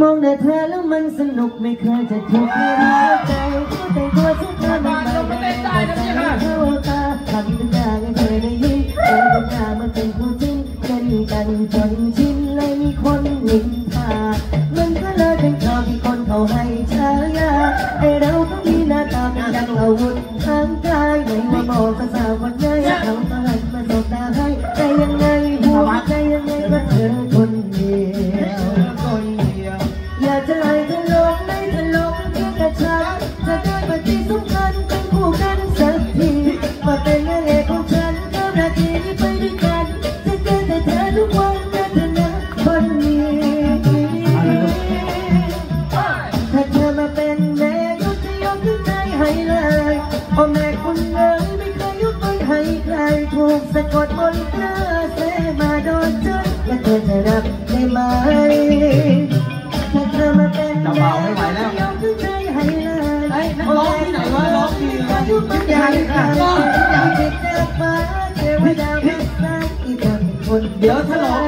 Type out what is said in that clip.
มองหน้าเธอแล้วมันสนุกไม่เคยจะถูกไม่รักใจแต่ตัวฉันเธอมันไม่ได้เข้าตาทำทุกอย่างให้เธอได้ยินเออทุกอย่ามันเป็นผู้จริงเล่นกันจนชินเลยมีคนหนึ่ง จะไล่เธอลงไม่เธอลงเพียงแต่ฉันจะได้มาที่สำคัญเป็นคู่กันสักทีมาเป็นนางเอกของฉันเท่านาทีนี้ไปด้วยกัน จะเจอแต่เธอทุกวันนะเธอนะคนนี้ถ้าเธอมาเป็นแม่ก็จะยกขึ้นใจให้เลยโอ้แม่คุณเลยไม่เคยยกไปให้ใครถูกสะกดมนต์เธอเสมาโดนจนและเธอจะรับ ดีเลยทุกคนอยากจะร้องอยากจะเจอฟ้าเทวดาแม่สายที่เธอเป็นคนเดี๋ยวฉลอง